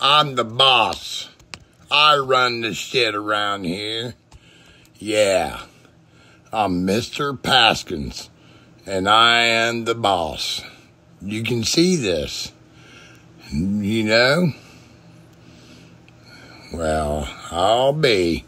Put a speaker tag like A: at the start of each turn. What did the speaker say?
A: I'm the boss. I run the shit around here. Yeah. I'm Mr. Paskins, and I am the boss. You can see this. You know? Well, I'll be.